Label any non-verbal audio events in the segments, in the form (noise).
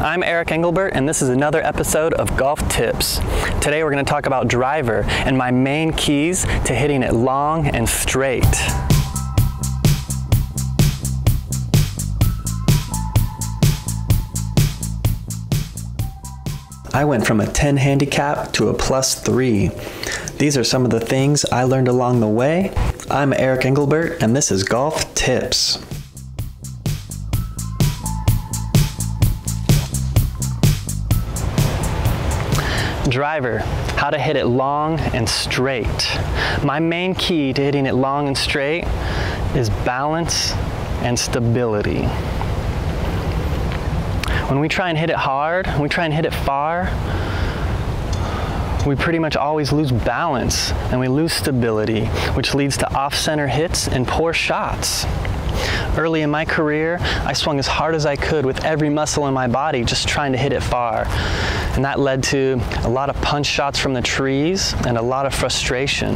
I'm Eric Engelbert, and this is another episode of Golf Tips. Today we're going to talk about driver and my main keys to hitting it long and straight. I went from a 10 handicap to a plus 3. These are some of the things I learned along the way. I'm Eric Engelbert, and this is Golf Tips. Driver, how to hit it long and straight. My main key to hitting it long and straight is balance and stability. When we try and hit it hard, we try and hit it far, we pretty much always lose balance and we lose stability, which leads to off-center hits and poor shots. Early in my career, I swung as hard as I could with every muscle in my body, just trying to hit it far. And that led to a lot of punch shots from the trees and a lot of frustration.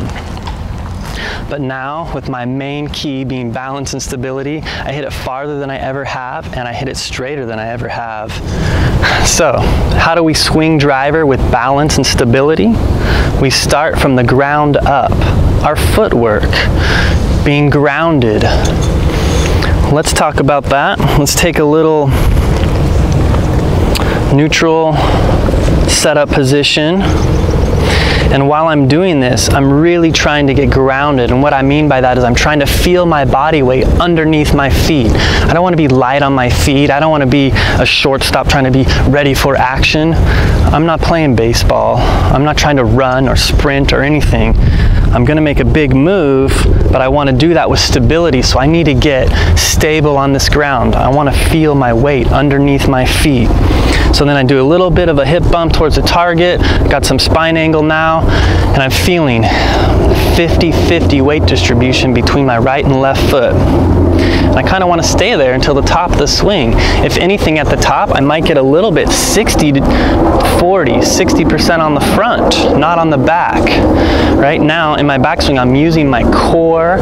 But now, with my main key being balance and stability, I hit it farther than I ever have, and I hit it straighter than I ever have. (sighs) So, how do we swing driver with balance and stability? We start from the ground up, our footwork, being grounded. Let's talk about that. Let's take a little neutral setup position. And while I'm doing this, I'm really trying to get grounded. And what I mean by that is I'm trying to feel my body weight underneath my feet. I don't want to be light on my feet. I don't want to be a shortstop trying to be ready for action. I'm not playing baseball. I'm not trying to run or sprint or anything. I'm going to make a big move, but I want to do that with stability, so I need to get stable on this ground. I want to feel my weight underneath my feet. So then I do a little bit of a hip bump towards the target, got some spine angle now, and I'm feeling 50-50 weight distribution between my right and left foot. And I kind of want to stay there until the top of the swing. If anything at the top, I might get a little bit 60 to 40, 60% on the front, not on the back. Right now in my backswing, I'm using my core,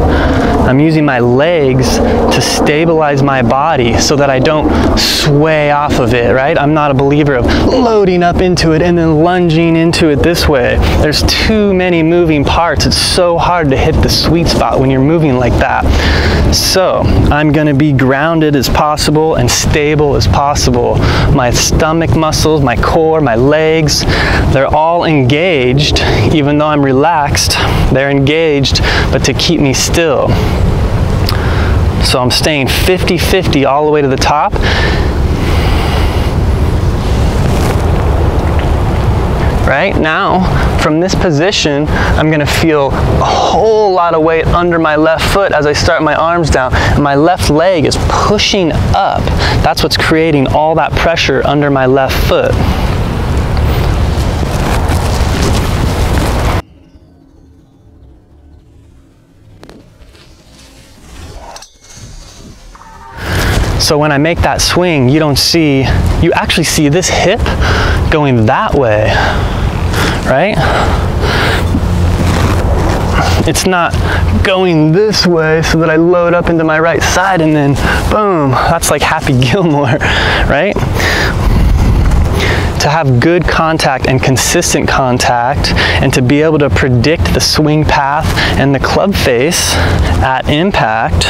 I'm using my legs to stabilize my body so that I don't sway off of it, right? I'm not a believer of loading up into it and then lunging into it this way. There's too many moving parts. It's so hard to hit the sweet spot when you're moving like that. So I'm going to be grounded as possible and stable as possible. My stomach muscles, my core, my legs, they're all engaged. Even though I'm relaxed, they're engaged, but to keep me still. So I'm staying 50-50 all the way to the top right? Now, from this position, I'm gonna feel a whole lot of weight under my left foot as I start my arms down. And my left leg is pushing up. That's what's creating all that pressure under my left foot. So when I make that swing, you don't see, you actually see this hip going that way, right? It's not going this way so that I load up into my right side and then boom, that's like Happy (laughs) Gilmore, right? to have good contact and consistent contact and to be able to predict the swing path and the club face at impact,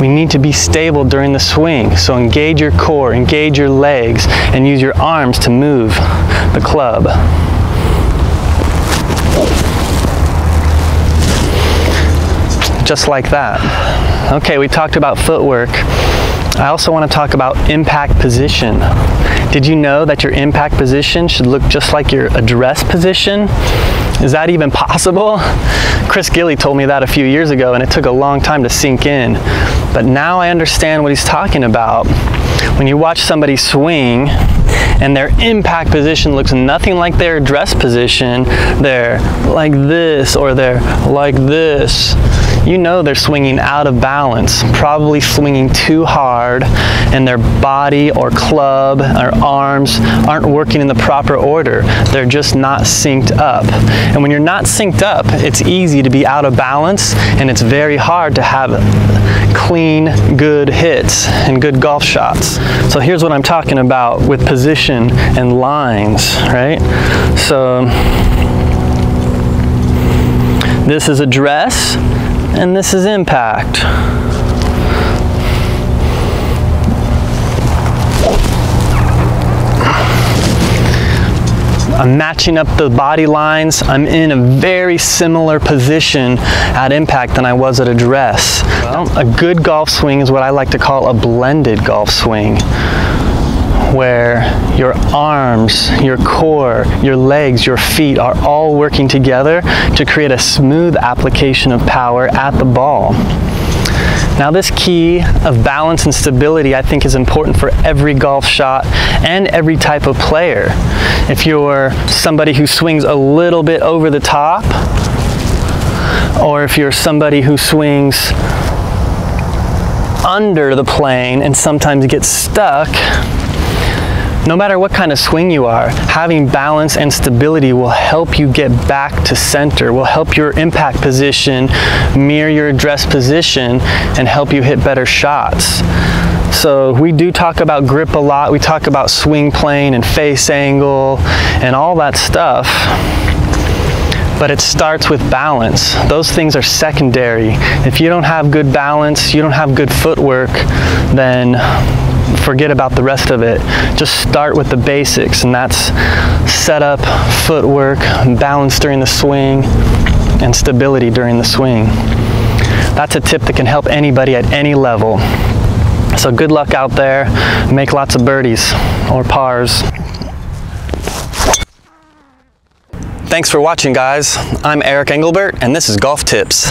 we need to be stable during the swing. So engage your core, engage your legs, and use your arms to move the club. Just like that. Okay, we talked about footwork. I also want to talk about impact position. Did you know that your impact position should look just like your address position? Is that even possible? Chris Gilly told me that a few years ago and it took a long time to sink in. But now I understand what he's talking about. When you watch somebody swing, and their impact position looks nothing like their address position, they're like this or they're like this, you know they're swinging out of balance, probably swinging too hard, and their body or club or arms aren't working in the proper order. They're just not synced up. And when you're not synced up, it's easy to be out of balance and it's very hard to have clean, good hits and good golf shots. So here's what I'm talking about with position and lines, right? So this is address and this is impact. I'm matching up the body lines. I'm in a very similar position at impact than I was at address. Well, a good golf swing is what I like to call a blended golf swing where your arms, your core, your legs, your feet are all working together to create a smooth application of power at the ball. Now this key of balance and stability I think is important for every golf shot and every type of player. If you're somebody who swings a little bit over the top, or if you're somebody who swings under the plane and sometimes gets stuck, no matter what kind of swing you are, having balance and stability will help you get back to center, will help your impact position mirror your address position and help you hit better shots. So we do talk about grip a lot. We talk about swing plane and face angle and all that stuff but it starts with balance. Those things are secondary. If you don't have good balance, you don't have good footwork, then forget about the rest of it. Just start with the basics, and that's setup, footwork, balance during the swing, and stability during the swing. That's a tip that can help anybody at any level. So good luck out there. Make lots of birdies or pars. Thanks for watching guys. I'm Eric Engelbert and this is Golf Tips.